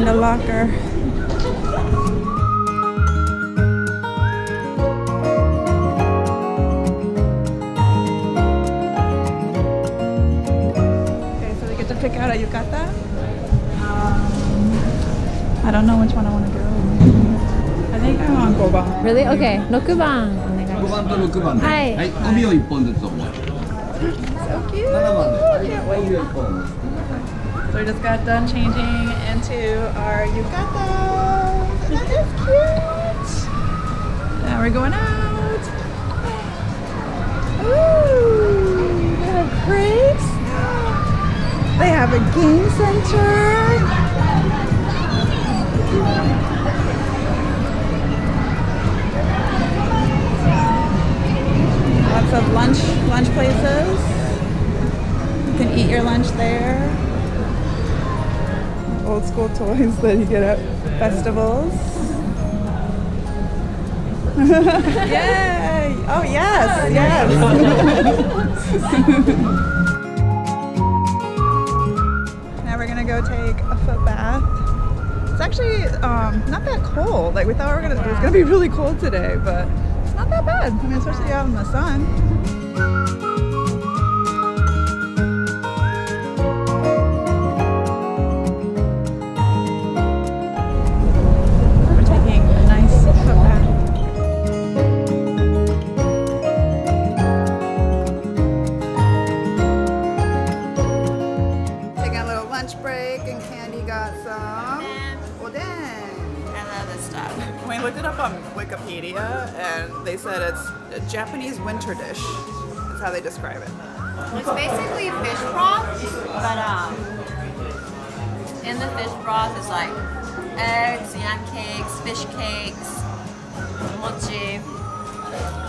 a locker. Okay, so we get to pick out a yukata. Um, I don't know which one I want to go. I think I want goban. Really? Okay. 6番お願いし5ます。番と6番で、はいはい、帯を1本ずつお持ち So cute. 7番で、はい、 Can't 帯 wait. を1本お持ち So we just got done changing into our yukata. That is cute. Now we're going out. Ooh, they have crepes. They have a game center. Lots of lunch lunch places. You can eat your lunch there. Old school toys that you get at festivals. Yay! Oh yes, yes. now we're gonna go take a foot bath. It's actually um, not that cold. Like we thought we were gonna, it was gonna be really cold today, but it's not that bad. I mean, especially out in the sun. Lunch break, and Candy got some. Well, dang. I love this stuff. We looked it up on Wikipedia, and they said it's a Japanese winter dish. That's how they describe it. It's basically fish broth, but um, in the fish broth is like eggs, yam cakes, fish cakes, mochi,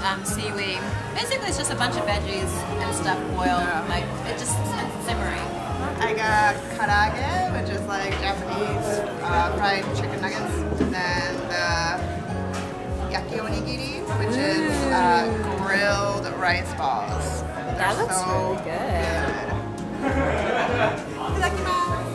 um, seaweed. Basically, it's just a bunch of veggies and stuff boiled. Yeah. Like it just it's simmering. I got karaage, which is like Japanese uh, fried chicken nuggets, and then the yaki onigiri, which is uh, grilled rice balls. That They're looks so really good. Itadakimasu.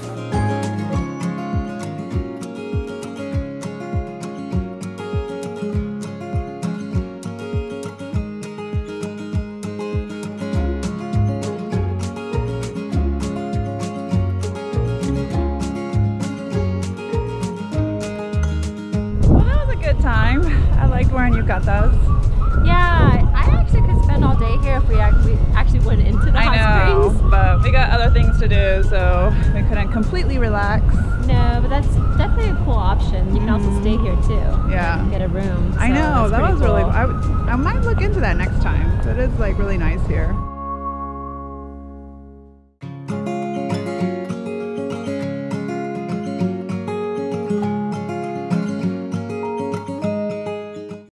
Liked wearing yukatas. Yeah, I actually could spend all day here if we actually actually went into the I hot know, springs. but we got other things to do, so we couldn't completely relax. No, but that's definitely a cool option. You can also stay here too. Mm-hmm. Yeah. Get a room. I know that was really. cool. I, I might look into that next time. But It is like really nice here.